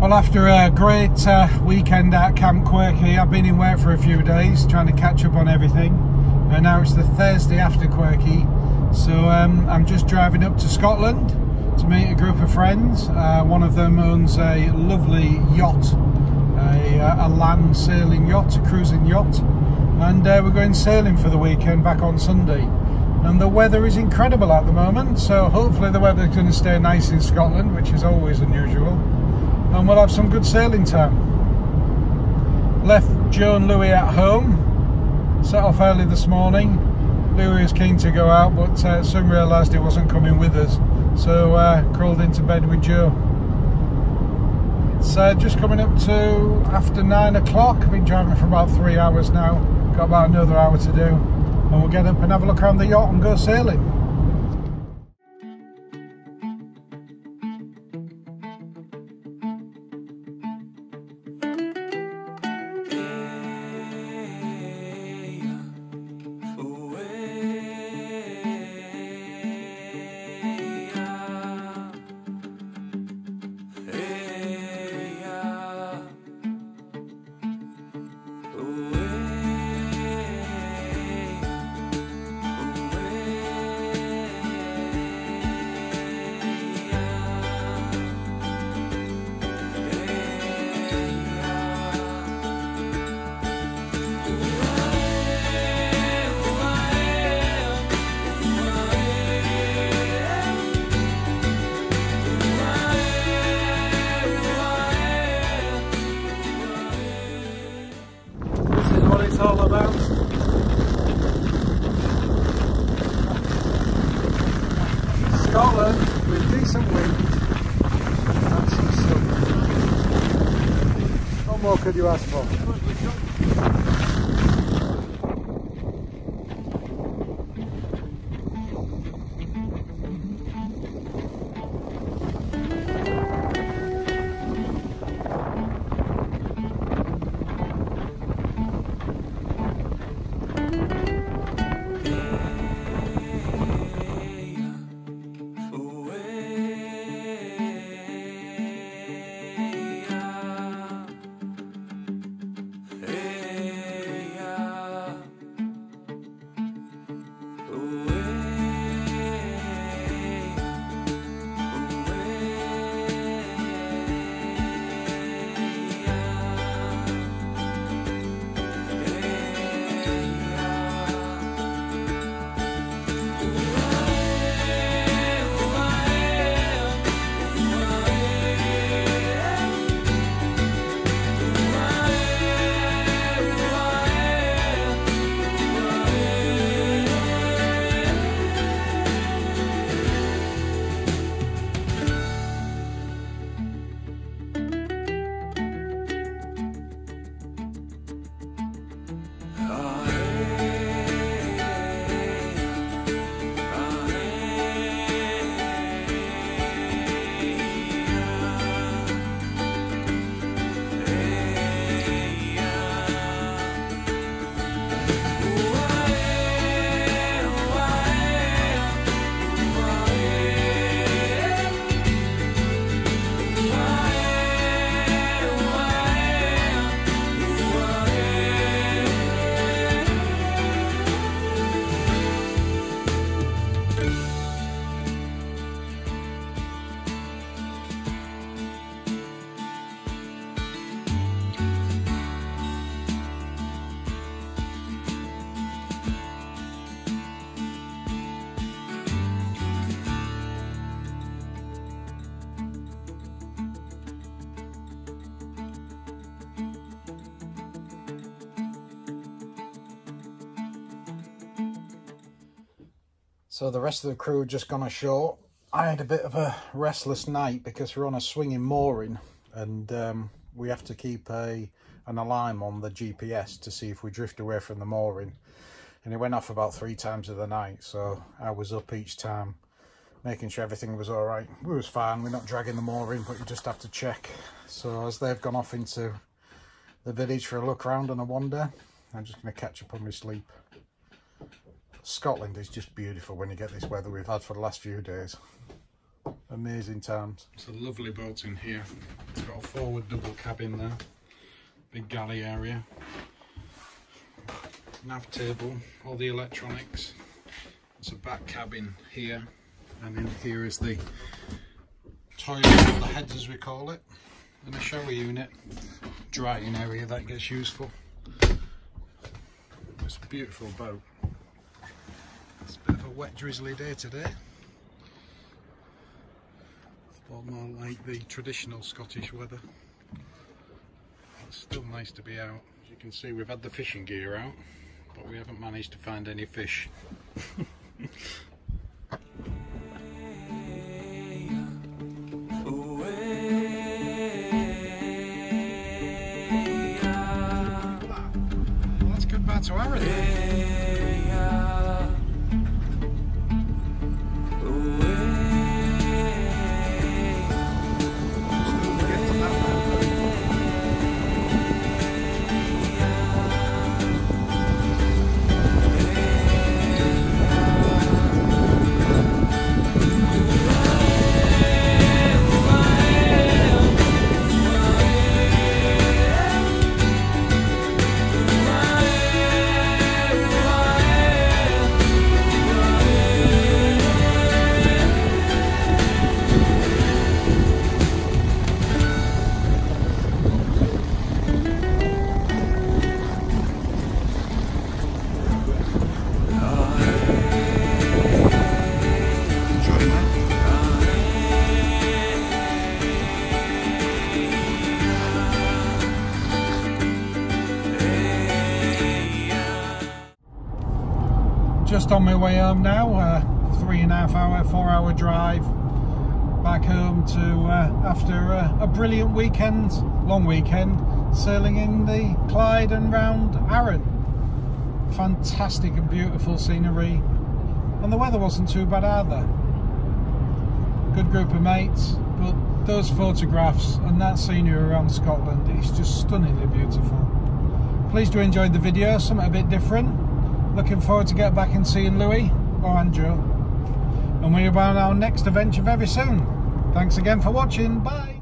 Well, after a great uh, weekend at Camp Quirky, I've been in work for a few days trying to catch up on everything. And now it's the Thursday after Quirky, so um, I'm just driving up to Scotland to meet a group of friends. Uh, one of them owns a lovely yacht, a, uh, a land sailing yacht, a cruising yacht, and uh, we're going sailing for the weekend back on Sunday. And the weather is incredible at the moment, so hopefully the weather's going to stay nice in Scotland, which is always unusual and we'll have some good sailing time. Left Joe and Louis at home, set off early this morning. Louis was keen to go out, but uh, soon realised he wasn't coming with us, so uh, crawled into bed with Joe. It's uh, just coming up to after nine o'clock. I've been driving for about three hours now. Got about another hour to do, and we'll get up and have a look around the yacht and go sailing. It's all about. Scotland with decent wind and some sun. What more could you ask for? God. So the rest of the crew just gone ashore. I had a bit of a restless night because we're on a swinging mooring and um, we have to keep a an alarm on the GPS to see if we drift away from the mooring. And it went off about three times of the night, so I was up each time making sure everything was all right. We was fine, we're not dragging the mooring, but you just have to check. So as they've gone off into the village for a look around and a wander, I'm just going to catch up on my sleep. Scotland is just beautiful when you get this weather we've had for the last few days. amazing times. It's a lovely boat in here. It's got a forward double cabin there, big galley area, nav table, all the electronics. It's a back cabin here, and in here is the toilet, the heads as we call it, and a shower unit, drying area that gets useful. It's a beautiful boat. It's a bit of a wet drizzly day today. It's more like the traditional Scottish weather. It's still nice to be out. As you can see we've had the fishing gear out but we haven't managed to find any fish. Get back to Arran. Just on my way home now uh, three and a half hour four hour drive back home to uh, after a brilliant weekend long weekend sailing in the Clyde and round Arran. Fantastic and beautiful scenery and the weather wasn't too bad either. Good group of mates but those photographs and that scenery around Scotland is just stunningly beautiful. Please do enjoy the video something a bit different Looking forward to get back and seeing Louis or Andrew. And we're about our next adventure very soon. Thanks again for watching. Bye.